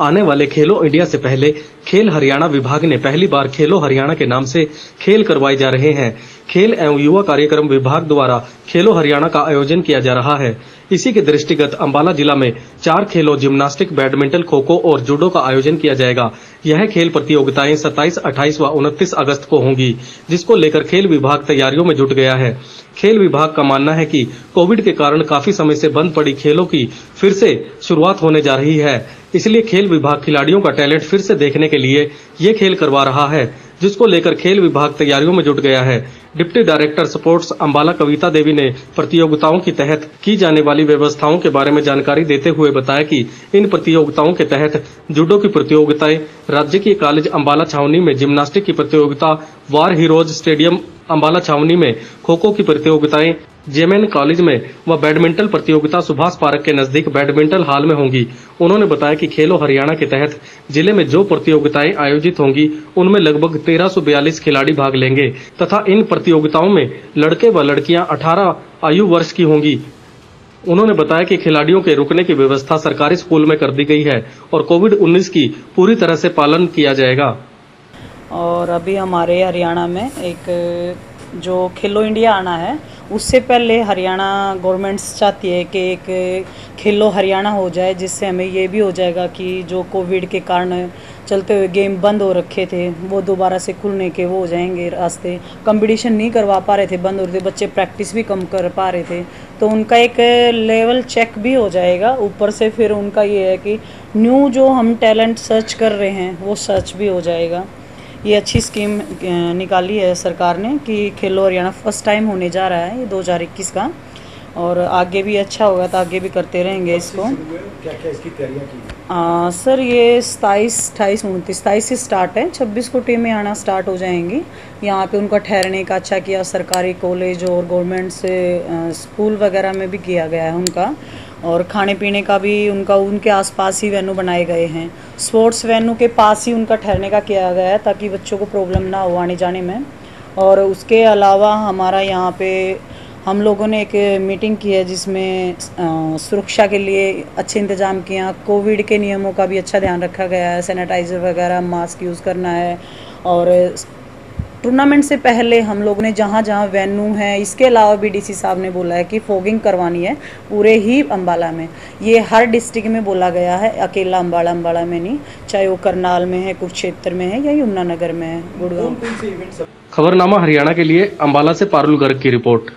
आने वाले खेलो इंडिया से पहले खेल हरियाणा विभाग ने पहली बार खेलो हरियाणा के नाम से खेल करवाए जा रहे हैं। खेल एवं युवा कार्यक्रम विभाग द्वारा खेलो हरियाणा का आयोजन किया जा रहा है। इसी के दृष्टिगत अंबाला जिला में चार खेलों जिम्नास्टिक बैडमिंटन खो खो और जूडो का आयोजन किया जाएगा। यह खेल प्रतियोगिताएँ 27, 28 व 29 अगस्त को होंगी जिसको लेकर खेल विभाग तैयारियों में जुट गया है। खेल विभाग का मानना है कि कोविड के कारण काफ़ी समय से बंद पड़ी खेलों की फिर से शुरुआत होने जा रही है। इसलिए खेल विभाग खिलाड़ियों का टैलेंट फिर से देखने के लिए ये खेल करवा रहा है, जिसको लेकर खेल विभाग तैयारियों में जुट गया है। Deputy director sports Ambala Kavita Devi ने प्रतियोगिताओं के तहत की जाने वाली व्यवस्थाओं के बारे में जानकारी देते हुए बताया कि इन प्रतियोगिताओं के तहत जूडो की प्रतियोगिताएँ, राज्य की कॉलेज अंबाला छावनी में जिम्नास्टिक की प्रतियोगिता, वार हीरोज स्टेडियम अंबाला छावनी में खो खो की प्रतियोगिताएँ, जेएमएन कॉलेज में व बैडमिंटन प्रतियोगिता सुभाष पार्क के नज़दीक बैडमिंटन हॉल में होंगी। उन्होंने बताया कि खेलो हरियाणा के तहत ज़िले में जो प्रतियोगिताएँ आयोजित होंगी, उनमें लगभग 1342 खिलाड़ी भाग लेंगे तथा इन प्रतियोगिताओं में लड़के व लड़कियाँ 18 आयु वर्ष की होंगी। उन्होंने बताया कि खिलाड़ियों के रुकने की व्यवस्था सरकारी स्कूल में कर दी गई है और कोविड 19 की पूरी तरह से पालन किया जाएगा। और अभी हमारे हरियाणा में एक, जो खेलो इंडिया आना है, उससे पहले हरियाणा गवर्नमेंट चाहती है कि एक खेलो हरियाणा हो जाए, जिससे हमें ये भी हो जाएगा कि जो कोविड के कारण चलते हुए गेम बंद हो रखे थे, वो दोबारा से खुलने के वो हो जाएँगे रास्ते। कंपटीशन नहीं करवा पा रहे थे, बंद हो रहे थे, बच्चे प्रैक्टिस भी कम कर पा रहे थे। तो उनका एक लेवल चेक भी हो जाएगा। ऊपर से फिर उनका ये है कि न्यू जो हम टैलेंट सर्च कर रहे हैं, वो सर्च भी हो जाएगा। ये अच्छी स्कीम निकाली है सरकार ने कि खेलो हरियाणा फ़र्स्ट टाइम होने जा रहा है ये 2021 का। और आगे भी अच्छा होगा तो आगे भी करते रहेंगे इसको। क्या क्या इसकी तैयारियाँ की? आ, सर ये सताईस अट्ठाईस उनतीस सताईस से स्टार्ट है। छब्बीस को टीमें आना स्टार्ट हो जाएँगी। यहाँ पे उनका ठहरने का अच्छा किया सरकारी कॉलेज और गवर्नमेंट से स्कूल वगैरह में भी किया गया है उनका। और खाने पीने का भी उनका, उनके आसपास ही वेन्यू बनाए गए हैं। स्पोर्ट्स वेन्यू के पास ही उनका ठहरने का किया गया है ताकि बच्चों को प्रॉब्लम ना हो आने जाने में। और उसके अलावा हमारा यहाँ पे हम लोगों ने एक मीटिंग की है जिसमें सुरक्षा के लिए अच्छे इंतज़ाम किए हैं कोविड के नियमों का भी अच्छा ध्यान रखा गया है। सैनिटाइज़र वगैरह मास्क यूज़ करना है। और टूर्नामेंट से पहले हम लोग ने जहाँ जहाँ वेन्यू है इसके अलावा भी डीसी साहब ने बोला है कि फोगिंग करवानी है पूरे ही अम्बाला में। ये हर डिस्ट्रिक्ट में बोला गया है अकेला अम्बाला अम्बाला में नहीं चाहे वो करनाल में है कुरुक्षेत्र में है या यमुनानगर में है गुड़गांव। खबरनामा हरियाणा के लिए अम्बाला से पारुल गर्ग की रिपोर्ट।